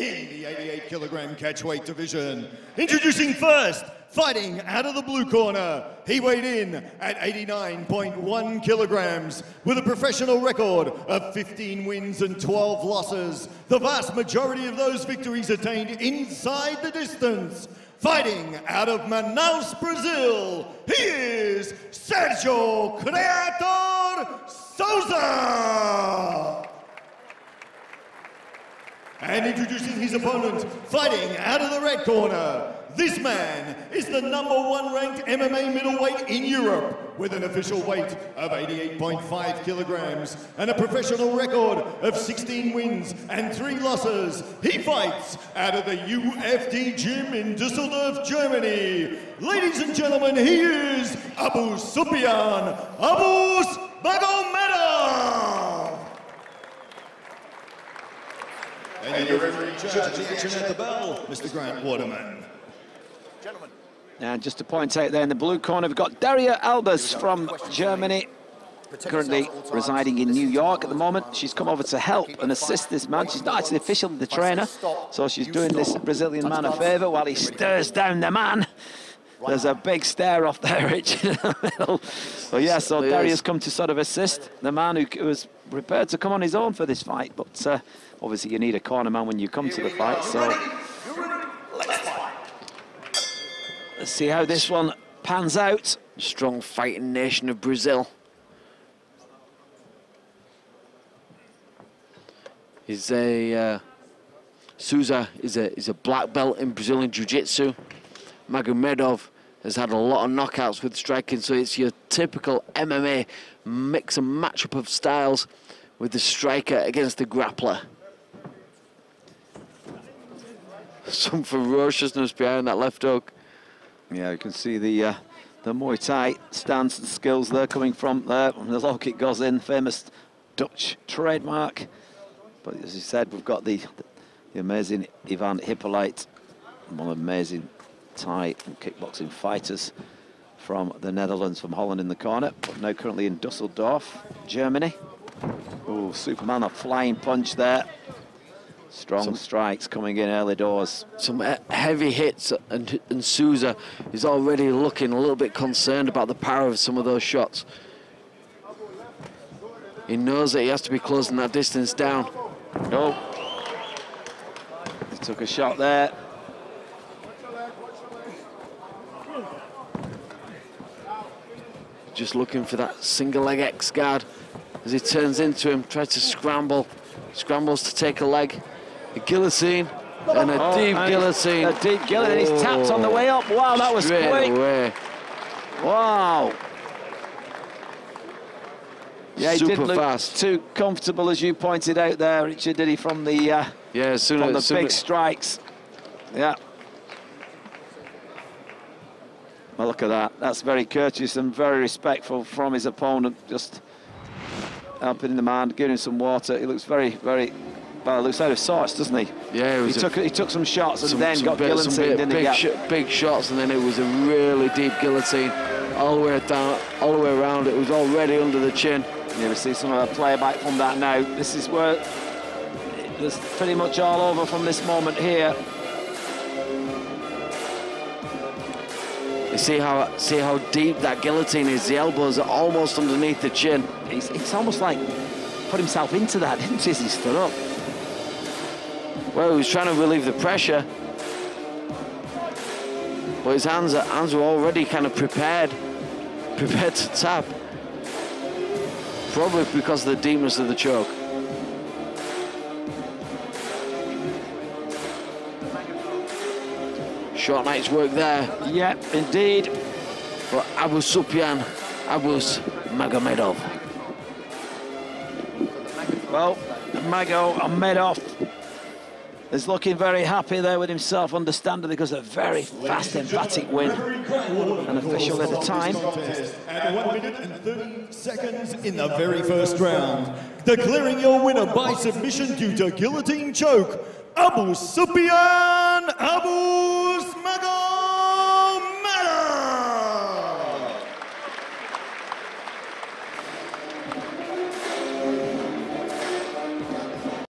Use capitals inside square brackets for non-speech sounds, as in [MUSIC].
in the 88 kilogram catchweight division. Introducing first, fighting out of the blue corner. He weighed in at 89.1 kilograms with a professional record of 15 wins and 12 losses. The vast majority of those victories attained inside the distance. Fighting out of Manaus, Brazil, he is Sergio Creator Souza. And introducing his opponent, fighting out of the red corner, this man is the number one ranked MMA middleweight in Europe with an official weight of 88.5 kilograms and a professional record of 16 wins and 3 losses. He fights out of the UFD gym in Dusseldorf, Germany. Ladies and gentlemen, he is Abusupiyan Abus Magomedov. And your referee judge the action at the bell, Mr. Grant Waterman. Gentlemen. And just to point out there in the blue corner, we've got Daria Albers from Germany, currently residing in New York at the moment. She's come over to help and assist this man. She's not actually officially the trainer, so she's doing this Brazilian man a favour while he stirs down the man. There's a big stare off there, [LAUGHS] Rich, in the middle. So yeah, so Daria's come to sort of assist the man who was prepared to come on his own for this fight, but uh, obviously you need a corner man when you come to the fight, so... Let's see how this one pans out. Strong fighting nation of Brazil. Is a uh, Souza is a is a black belt in Brazilian Jiu-Jitsu. Magomedov has had a lot of knockouts with striking, so it's your typical MMA mix and matchup of styles with the striker against the grappler. [LAUGHS] Some ferociousness behind that left hook. Yeah, you can see the uh, the Muay Thai stance and skills there coming from there. The low kick goes in, famous Dutch trademark. But as you said, we've got the the amazing Ivan Hippolyte, one amazing Thai and kickboxing fighters from the Netherlands, from Holland in the corner, but now currently in Dusseldorf, Germany. Oh, Superman, a flying punch there. Strong some, strikes coming in early doors. Some heavy hits, and, and Souza is already looking a little bit concerned about the power of some of those shots. He knows that he has to be closing that distance down. No. He took a shot there. Just looking for that single leg X guard as he turns into him, tries to scramble, scrambles to take a leg. A guillotine and a oh, deep and guillotine. A deep guillotine. Oh. He's tapped on the way up. Wow, that was Straight quick. Away. Wow. Yeah, he Super did look fast. too comfortable, as you pointed out there, Richard, did he, from the, uh, yeah, as soon from as, the big strikes. Yeah. Well, look at that. That's very courteous and very respectful from his opponent, just helping the man, giving him some water. He looks very, very well, looks out of sorts, doesn't he? Yeah, he took he took some shots and some, then some got bit, guillotined bit, in the big, sh big shots, and then it was a really deep guillotine all the way down, all the way around. It was already under the chin. Yeah, we see some of the playback from that now. This is where it's pretty much all over from this moment here. See how see how deep that guillotine is. The elbows are almost underneath the chin. It's, he's almost like put himself into that, [LAUGHS] didn't he, as he stood up? Well, he was trying to relieve the pressure. But his hands, are, hands were already kind of prepared, [LAUGHS] prepared to tap. Probably because of the deepness of the choke. Short night's work there. Yep, indeed. For Abusupiyan, Abus Magomedov. Well, Magomedov is looking very happy there with himself, understandably, because a very fast, emphatic win. An official at the time. At 1 minute and 30 seconds in the very first round, declaring your winner by submission due to guillotine choke, Abusupiyan Abus Magomedov.